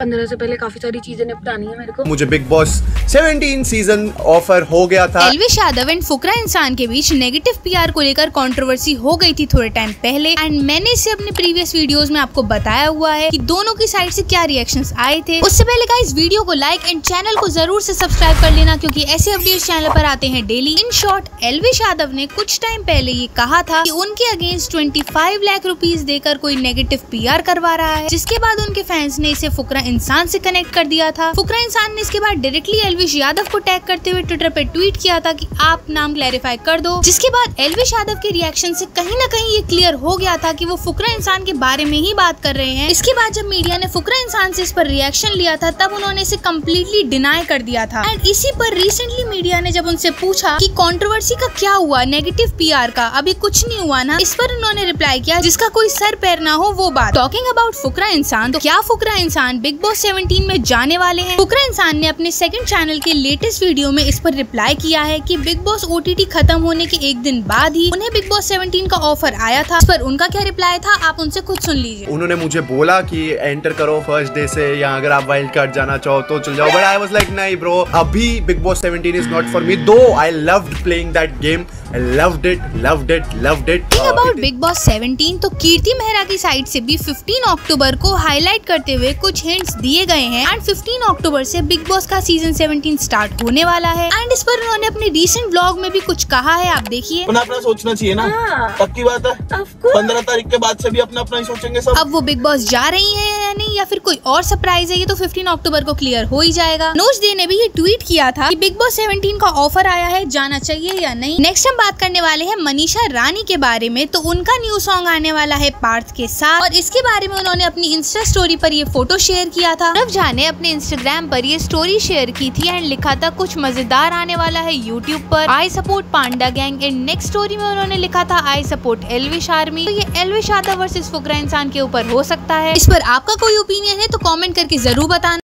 पंद्रह से पहले काफ़ी सारी चीज़ें निपटानी है मेरे को। मुझे बिग बॉस 17 सीज़न ऑफ़र हो गया था। एलविश यादव एंड फुकरा इंसान के बीच नेगेटिव पीआर को लेकर कंट्रोवर्सी हो गई थी थोड़े टाइम पहले। एंड मैंने इसे अपने प्रीवियस वीडियोस में आपको बताया हुआ है कि दोनों की साइड से क्या रिएक्शंस आए थे। उससे पहले का इस वीडियो को लाइक एंड चैनल को ज़रूर से सब्सक्राइब कर लेना क्योंकि ऐसे अपडेट चैनल पर आते हैं daily in short Elvish Yadav ने कुछ टाइम पहले ये कहा था की उनके अगेंस्ट ट्वेंटी लाख रुपीज़ देकर कोई नेगेटिव पीआर करवा रहा है जिसके बाद उनके फैंस ने इसे फुकरा इंसान से कनेक्ट कर दिया था। फुकरा इंसान ने इसके बाद डायरेक्टली एलविश यादव को टैग करते हुए ट्विटर पर ट्वीट किया था कि आप नाम क्लैरिफाई कर दो, जिसके बाद एलविश यादव के रिएक्शन से कहीं ना कहीं ये क्लियर हो गया था कि वो फुकरा इंसान के बारे में ही बात कर रहे हैं। इसके बाद जब मीडिया ने फुकरा इंसान से इस पर रिएक्शन लिया था, तब उन्होंने इसे कम्प्लीटली डिनाई कर दिया था। एंड इसी पर रिसेंटली मीडिया ने जब उनसे पूछा की कॉन्ट्रोवर्सी का क्या हुआ नेगेटिव पीआर का, अभी कुछ नहीं हुआ ना, इस पर उन्होंने रिप्लाई किया, जिसका कोई सर पैर ना हो वो बात। टॉकिंग अबाउट फुकरा इंसान तो क्या फुकरा इंसान बिग बॉस सेवेंटीन में जाने वाले हैं। फुकरा इंसान ने अपने सेकंड चैनल के लेटेस्ट वीडियो में इस पर रिप्लाई किया है कि बिग बॉस ओटीटी खत्म होने के एक दिन बाद ही उन्हें बिग बॉस 17 का ऑफ़र आया था। इस पर उनका क्या रिप्लाई था, आप उनसे खुद सुन लीजिए। उन्होंने मुझे बोला की एंटर करो फ़र्स्ट डे से, या अगर आप वाइल्ड कार्ड जाना चाहो तो चल जाओ। बट आई वाज लाइक नहीं ब्रो अभी Bigg Boss 17 is not for me though I loved playing that game I loved it, loved it, loved it. Talking about Big Boss 17 तो कीर्ति मेहरा की साइड से भी 15 अक्टूबर को हाईलाइट करते हुए कुछ हिंट्स दिए गए हैं। एंड 15 अक्टूबर से बिग बॉस का सीज़न 17 स्टार्ट होने वाला है। एंड इस पर उन्होंने अपने रिसेंट ब्लॉग में भी कुछ कहा है आप देखिए। अपना अपना सोचना चाहिए ना। हाँ। पक्की बात है। पंद्रह तारीख के बाद से भी अपना अपना ही सोचेंगे सब। अब वो बिग बॉस जा रही है। या नहीं या फिर कोई और सरप्राइज़ है, ये तो 15 अक्टूबर को क्लियर हो ही जाएगा। नोज़ डे ने भी ये ट्वीट किया था कि बिग बॉस 17 का ऑफ़र आया है, जाना चाहिए या नहीं। नेक्स्ट हम बात करने वाले हैं मनीषा रानी के बारे में तो उनका न्यू सॉन्ग आने वाला है पार्थ के साथ, और इसके बारे में उन्होंने अपनी इंस्टा स्टोरी पर ये फ़ोटो शेयर किया था। रव झा ने अपने इंस्टाग्राम पर ये स्टोरी शेयर की थी एंड लिखा था, कुछ मज़ेदार आने वाला है यूट्यूब पर। I support panda gang and next story में उन्होंने लिखा था आई सपोर्ट एलविश आर्मी तो ये एलविश यादव वर्सेस फुकरा इंसान के ऊपर हो सकता है। इस पर आपका कोई ओपिनियन है तो कमेंट करके ज़रूर बताना।